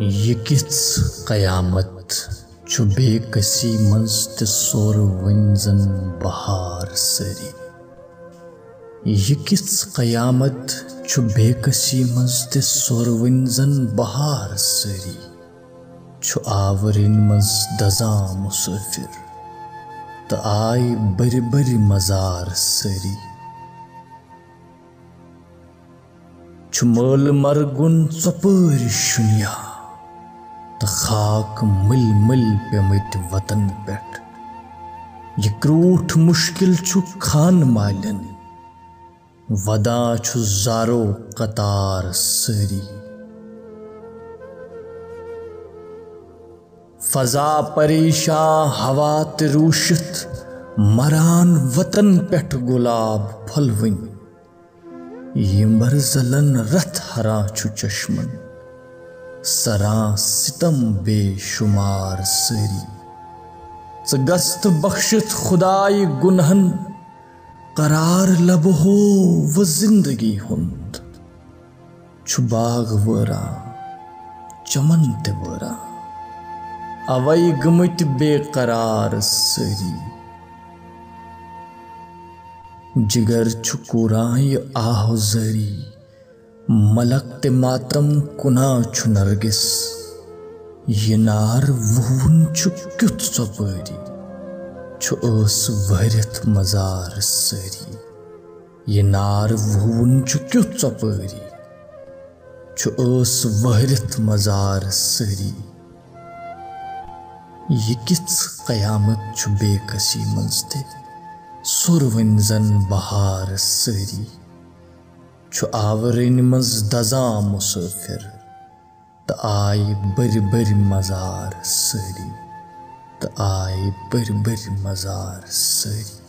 यह किस कयामत छु बेकसी मज सोर वंजन बहार सरी यह किस कयामत छु बेकसी मज सोर वंजन बहार सरी छु आवरिन मज दजा मुसाफिर तो आय बर बर मजार सरी छु मल मरगुन चपर शुनिया तो खाक मल मल पेमत वतन पे यह क्रूठ मुश्किल छु खान मालन। वदा छु जारो कतार सरी। फजा परेशा हवा रूशित मरान वतन पेट गुलाब फलवन। यमर जलन रथ हरा छु चश्मन। सरा सितम बेशुमार सरी। गस्त बख्शित खुदाई गुनहन, करार लब हो व ज़िंदगी हुंद। छुबाग वरा चमन ते वरा। अवई गमत बेकरार सरी। जिगर छुकुराई आह जरी। मलक ते मातम कुना नरगिस। ये नार वुन छु क्युत सपरी छु ओस वहरत मजार सरी। ये नार वुन छु क्युत सपरी छु ओस वहरत मजार सरी। ये किस कयामत छु बेकसी मंजते? सुरवन जन बहार सरी। आवरिन मज दजा मुसाफिर तो आय बड़ बर मजार सरी तो आय बर बर मजार सरी।